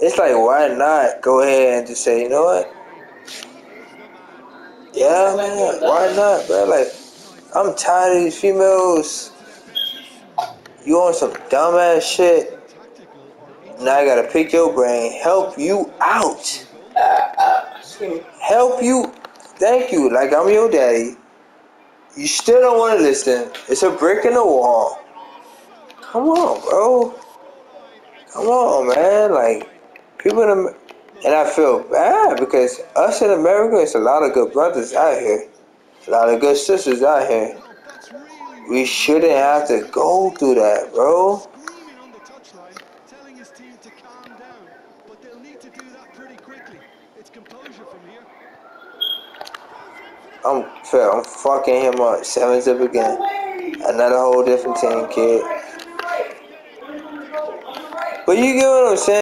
it's like why not go ahead and just say, you know what? Yeah, man, why not, bro? Like, I'm tired of these females. You on some dumbass shit. Now I gotta pick your brain, help you out. Help you. Thank you. Like I'm your daddy. You still don't want to listen. It's a brick in the wall. Come on, bro. Come on, man. Like, people in And I feel bad because us in America, it's a lot of good brothers out here. A lot of good sisters out here. We shouldn't have to go through that, bro. I'm fair. I'm fucking him up. Seven zip again. Another whole different team, kid. But you get what I'm saying?